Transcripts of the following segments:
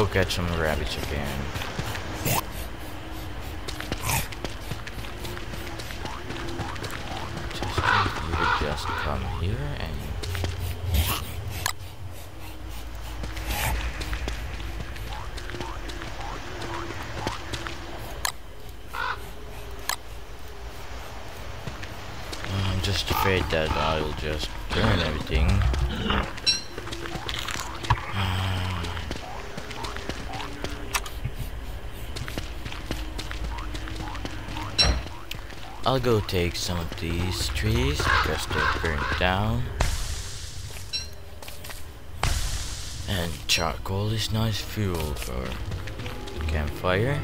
I go get some rabbits chicken. Just, you just come here and I'm just afraid that I'll just burn everything. Mm. I'll go take some of these trees because they're burnt down. And charcoal is nice fuel for campfire.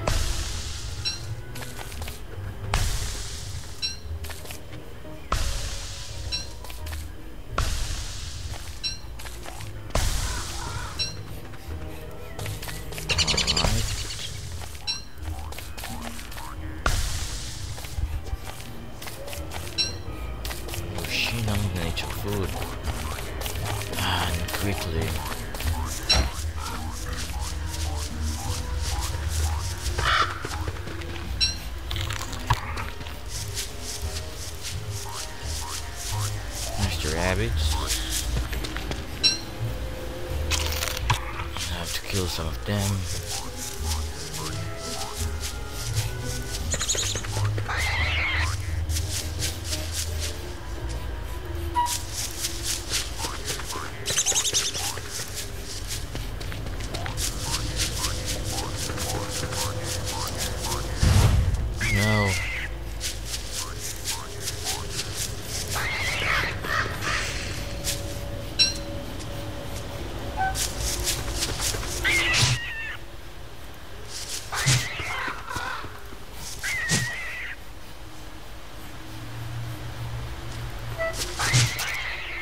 Food. And quickly. Mr. Rabbits. I have to kill some of them.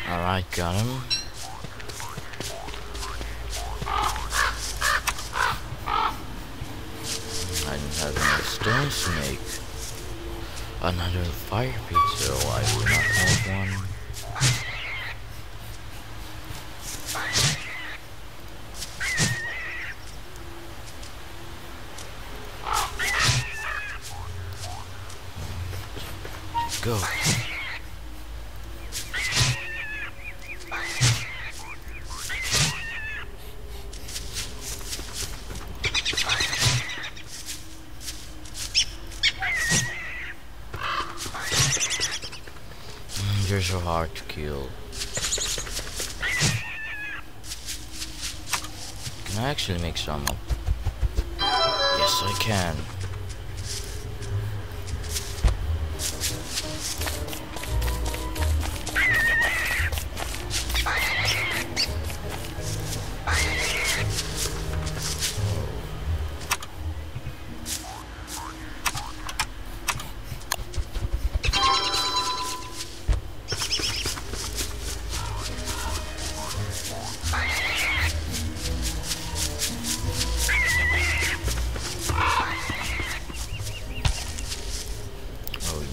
Alright, got him. I don't have enough stones to make another fire so I will not have one. Go. You're so hard to kill. Can I actually make some? Yes, I can.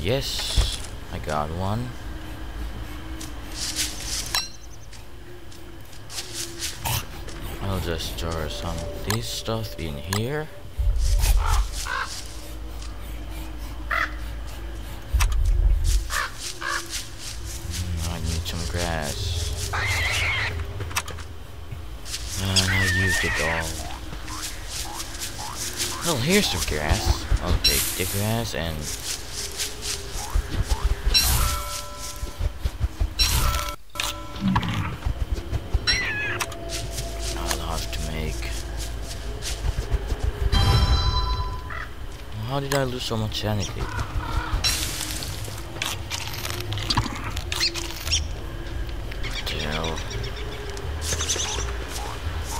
Yes, I got one. I'll just store some of this stuff in here. Hmm, I need some grass. And I used it all. Well, here's some grass. I'll take the grass and How did I lose so much sanity? Hell.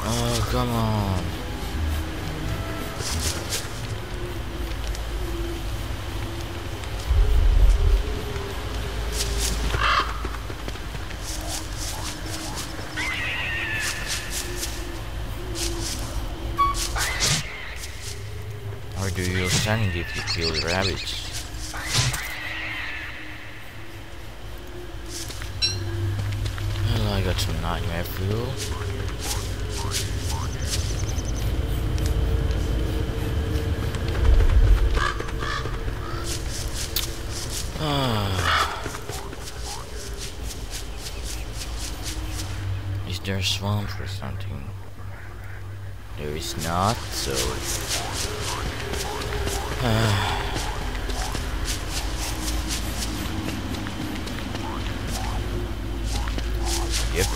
Oh, come on. understanding if you kill the rabbits. Well, I got some nightmare fuel. Ah. Is there a swamp or something? There is not, so yep,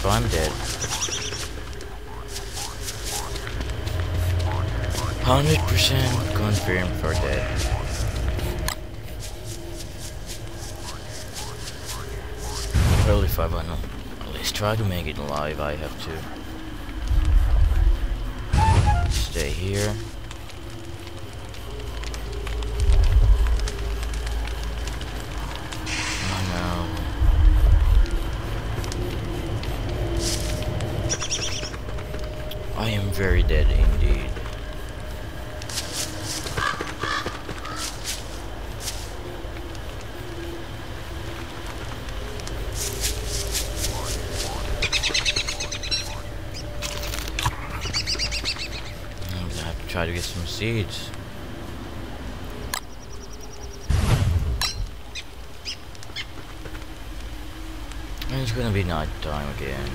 I'm dead. Hundred percent confirmed for dead. Well, if I wanna at least try to make it alive, I have to stay here. I am very dead indeed. To have to try to get some seeds. It's gonna be night time again.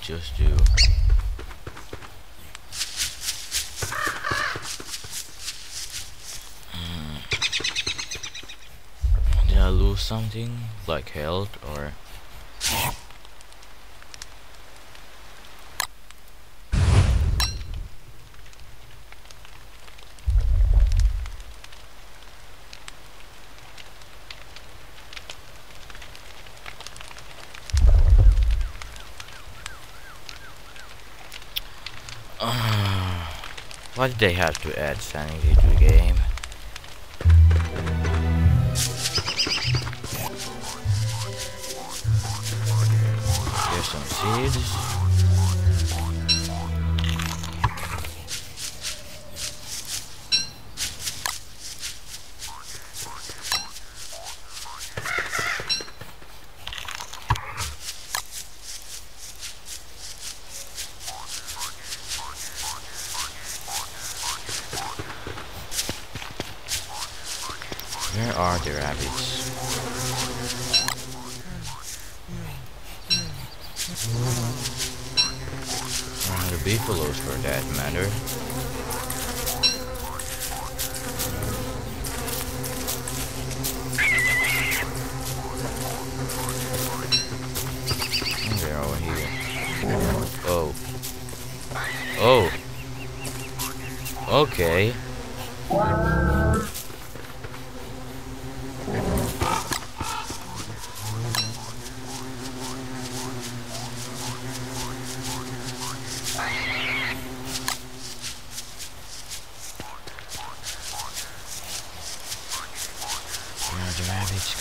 Just do? Hmm. Did I lose something? Like health or... Why did they have to add sanity to the game? Here's some seeds. Where are the rabbits? Or the beefaloes for that matter. they're over here. Oh. Oh. Okay.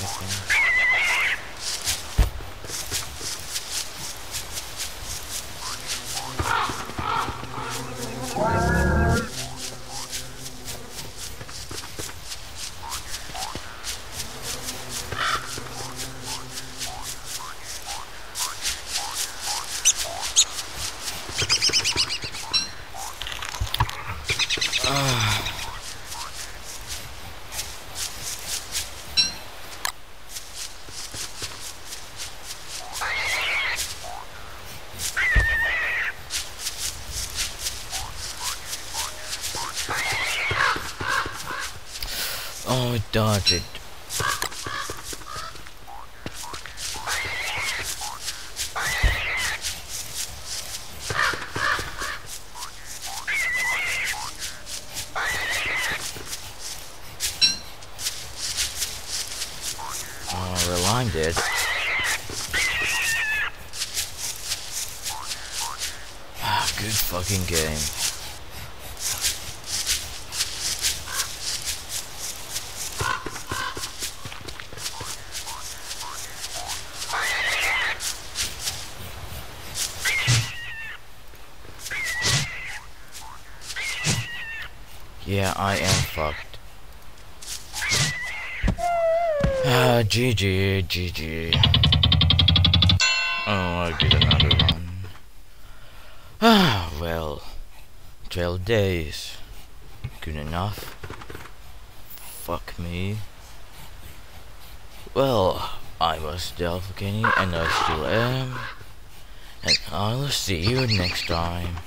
Oh, it dodged it. Oh. Ah, good fucking game. Yeah, I am fucked. Ah, GG, GG. Oh, I did another one. Ah, well. 12 days. Good enough. Fuck me. Well, I was the Alpha Kenny, and I still am. And I'll see you next time.